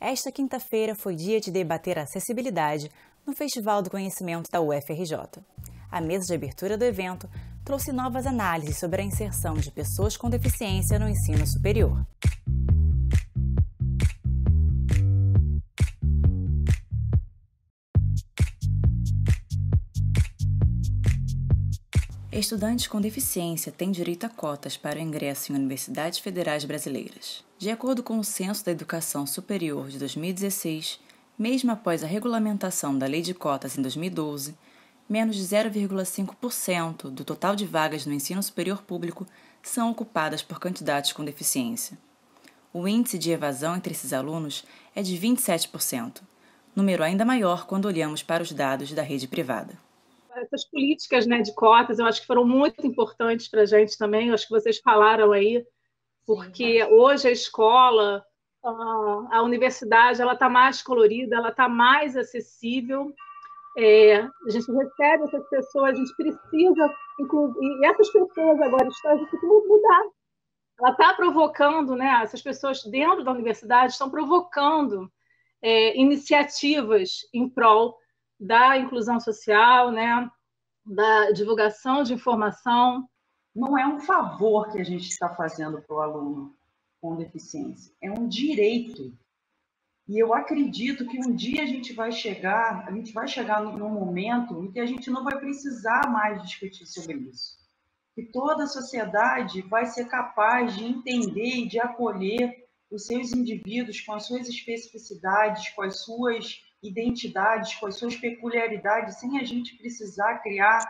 Esta quinta-feira foi dia de debater a acessibilidade no Festival do Conhecimento da UFRJ. A mesa de abertura do evento trouxe novas análises sobre a inserção de pessoas com deficiência no ensino superior. Estudantes com deficiência têm direito a cotas para o ingresso em universidades federais brasileiras. De acordo com o Censo da Educação Superior de 2016, mesmo após a regulamentação da Lei de Cotas em 2012, menos de 0,5% do total de vagas no ensino superior público são ocupadas por candidatos com deficiência. O índice de evasão entre esses alunos é de 27%, número ainda maior quando olhamos para os dados da rede privada essas políticas né, de cotas, eu acho que foram muito importantes para a gente também, eu acho que vocês falaram aí, porque Sim, hoje a escola, a universidade, ela está mais colorida, ela está mais acessível, é, a gente recebe essas pessoas, a gente precisa, inclusive, e essas pessoas agora estão, a gente tem que mudar. Ela está provocando, né, essas pessoas dentro da universidade estão provocando é, iniciativas em prol da inclusão social, né, da divulgação de informação. Não é um favor que a gente está fazendo para o aluno com deficiência, é um direito. E eu acredito que um dia a gente vai chegar, a gente vai chegar num momento em que a gente não vai precisar mais discutir sobre isso. Que toda a sociedade vai ser capaz de entender e de acolher os seus indivíduos com as suas especificidades, com as suas identidades, com as suas peculiaridades, sem a gente precisar criar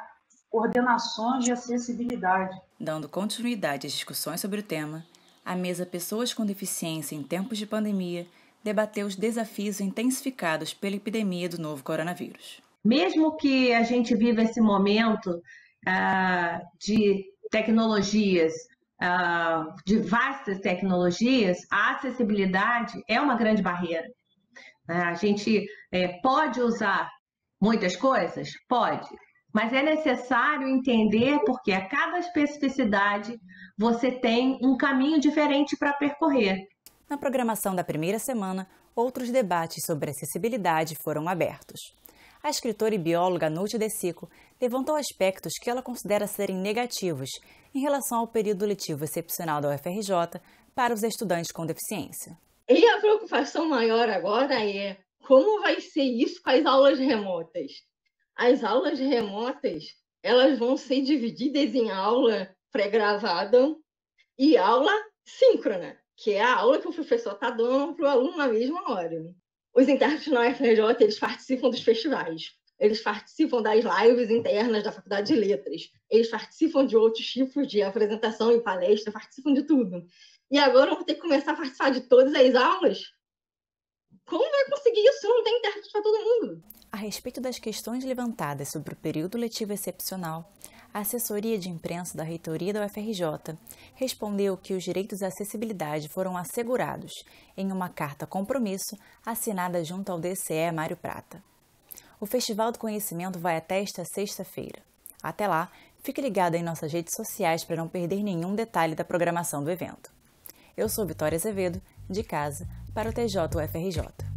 coordenações de acessibilidade. Dando continuidade às discussões sobre o tema, a mesa Pessoas com Deficiência em Tempos de Pandemia debateu os desafios intensificados pela epidemia do novo coronavírus. Mesmo que a gente viva esse momento ah, de tecnologias, ah, de vastas tecnologias, a acessibilidade é uma grande barreira. Né? A gente é, pode usar muitas coisas? Pode. Mas é necessário entender porque a cada especificidade você tem um caminho diferente para percorrer. Na programação da primeira semana, outros debates sobre acessibilidade foram abertos. A escritora e bióloga Nuti De Sico levantou aspectos que ela considera serem negativos em relação ao período letivo excepcional da UFRJ para os estudantes com deficiência. E a preocupação maior agora é como vai ser isso com as aulas remotas. As aulas remotas elas vão ser divididas em aula pré-gravada e aula síncrona, que é a aula que o professor está dando para o aluno na mesma hora. Os intérpretes na UFRJ eles participam dos festivais, eles participam das lives internas da Faculdade de Letras, eles participam de outros tipos de apresentação e palestra, participam de tudo. E agora vão ter que começar a participar de todas as aulas? Como vai conseguir isso se não tem intérprete para todo mundo? A respeito das questões levantadas sobre o período letivo excepcional, a assessoria de imprensa da reitoria da UFRJ respondeu que os direitos à acessibilidade foram assegurados em uma carta compromisso assinada junto ao DCE Mário Prata. O Festival do Conhecimento vai até esta sexta-feira. Até lá, fique ligado em nossas redes sociais para não perder nenhum detalhe da programação do evento. Eu sou Vitória Azevedo, de casa, para o TJ UFRJ.